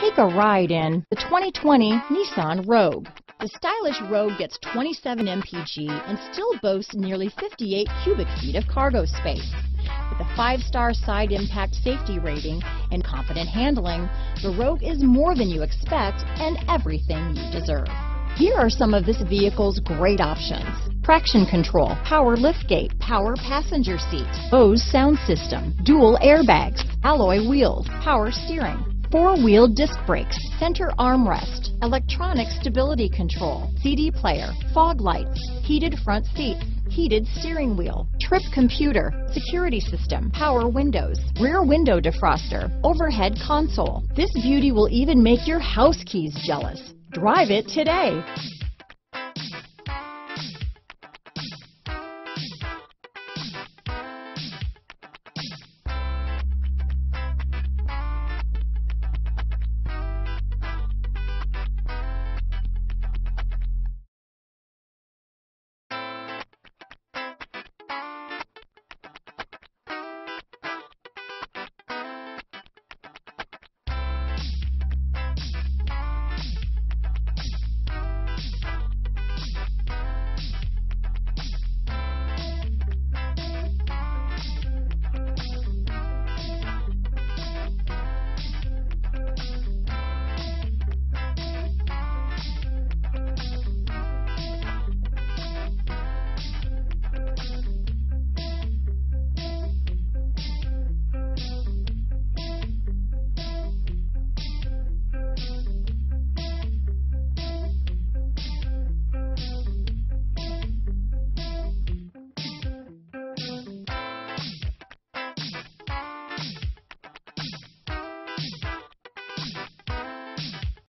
Take a ride in the 2020 Nissan Rogue. The stylish Rogue gets 27 mpg and still boasts nearly 58 cubic feet of cargo space. With a five-star side impact safety rating and confident handling, the Rogue is more than you expect and everything you deserve. Here are some of this vehicle's great options. Traction control, power liftgate, power passenger seat, Bose sound system, dual airbags, alloy wheels, power steering, Four-wheel disc brakes, center armrest, electronic stability control, CD player, fog lights, heated front seats, heated steering wheel, trip computer, security system, power windows, rear window defroster, overhead console. This beauty will even make your house keys jealous. Drive it today.